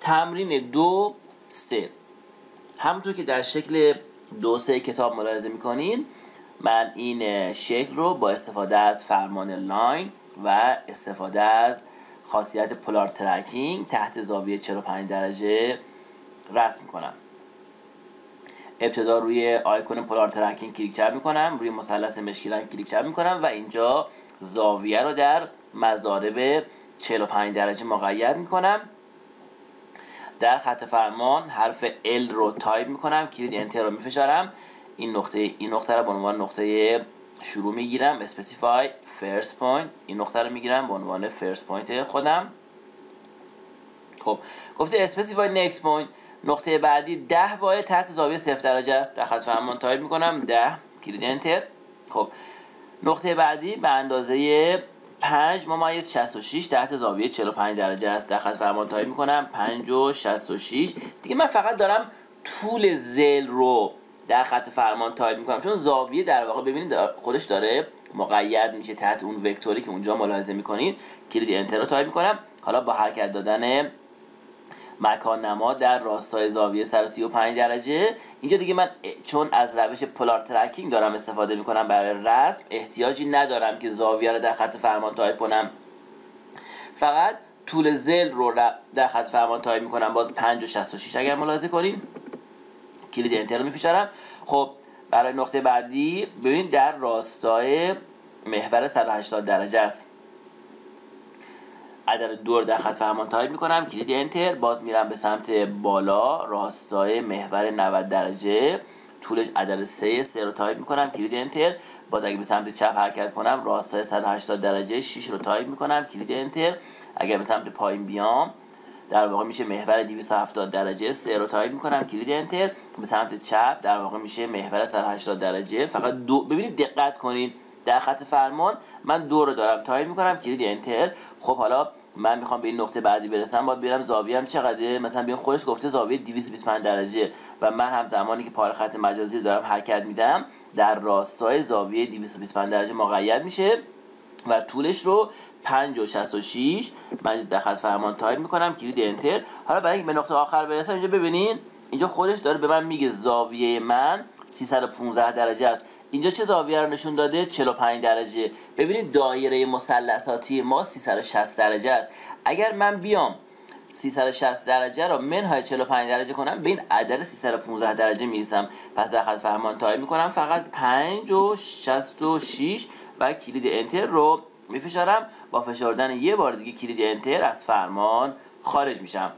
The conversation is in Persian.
تمرین دو سه. همونطور که در شکل دو سه کتاب ملاحظه می‌کنین من این شکل رو با استفاده از فرمان line و استفاده از خاصیت polar tracking تحت زاویه 45 درجه رسم می‌کنم ابتدا روی آیکون polar tracking کلیک چپ می‌کنم روی مثلث مشکی رنگ کلیک چپ می‌کنم و اینجا زاویه رو در مضارب 45 درجه مقید می‌کنم. در خط فرمان حرف L رو تایپ می‌کنم. کلید Enter رو میفشارم. این نقطه این نقطه رو به عنوان نقطه شروع می‌گیرم. specify first point این نقطه رو می‌گیرم به عنوان first point خودم. خب گفته specify next point نقطه بعدی ده واحد تحت زاویه صفر درجه است. در خط فرمان تایپ می‌کنم. ده. کلید Enter خب نقطه بعدی به اندازه 5 ممیز 66 تحت زاویه 45 درجه است. در خط فرمان تایپ می‌کنم. 5 و 66 دیگه من فقط دارم طول ضلع رو در خط فرمان تایپ می‌کنم. چون زاویه در واقع ببینید خودش داره مقید میشه تحت اون vector ی که اونجا ملاحظه می‌کنید. کلید Enter رو تایپ می‌کنم. حالا با حرکت دادن مکان نما در راستای زاویه 135 درجه. اینجا دیگه من چون از روش polar tracking دارم استفاده می‌کنم برای رسم احتیاجی ندارم که زاویه رو در خط فرمان تایپ کنم. فقط طول ضلع رو در خط فرمان تایپ می‌کنم باز 5 و 66 اگر ملاحظه کنیم کلید Enter میفشارم. خب برای نقطه بعدی ببینید در راستای محور 180 درجه است. عدد دو رو در خط فرمان تایپ می‌کنم کلید Enter باز میرم به سمت بالا راستای محور 90 درجه. طولش عدد 3 3 رو تایپ می‌کنم کلید Enter. باز اگه به سمت چپ حرکت کنم راستای 180 درجه 6 رو تایپ می‌کنم کلید Enter. اگر به سمت پایین بیام در واقع میشه محور 270 درجه 3 رو تایپ می‌کنم کلید Enter. به سمت چپ در واقع میشه محور 180 درجه. فقط دو ببینید دقت کنید در خط فرمان من دو رو دارم تایپ می‌کنم کلید Enter. خب حالا من می‌خوام به این نقطه بعدی برسم باید برم زاویه هم چقدره. مثلا ببین خودش گفته زاویه 225 درجه و من هم زمانی که پای خط مجازی رو دارم حرکت میدم در راستای زاویه 225 درجه مقید میشه و طولش رو 5 و 66 من در خط فرمان تایپ می‌کنم کلید انتر. حالا برای اینکه به نقطه آخر برسم اینجا ببینین اینجا خودش داره به من میگه زاویه من 315 درجه است. اینجا چه زاویه رو نشون داده؟ 45 درجه. ببینید دایره مثلثاتی ما 360 درجه است. اگر من بیام 360 درجه رو منهای 45 درجه کنم به این عدد 315 درجه می‌رسم. پس در خط فرمان تایپ می‌کنم. فقط 5 و 66 و کلید انتر رو میفشارم. با فشردن یه بار دیگه کلید انتر از فرمان خارج میشم.